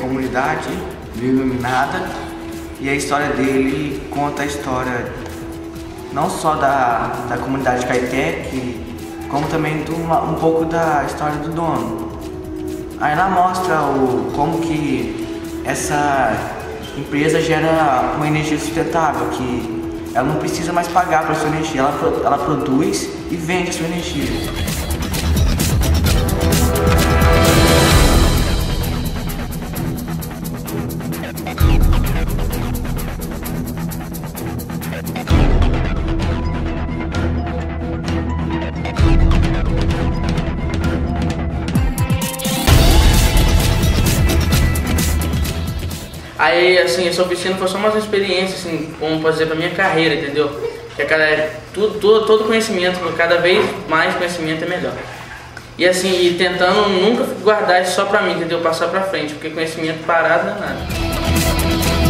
comunidade, meio iluminada, e a história dele conta a história não só da, da comunidade Caetec, como também do, um pouco da história do dono. Aí ela mostra o, como que essa empresa gera uma energia sustentável, que ela não precisa mais pagar para sua energia, ela, ela produz e vende a sua energia. Aí, assim, essa oficina foi só uma experiência, assim, como pode dizer, pra minha carreira, entendeu? Que a cada, tudo, todo conhecimento, cada vez mais conhecimento é melhor. E assim, e tentando nunca guardar isso só pra mim, entendeu? Passar pra frente, porque conhecimento parado não é nada.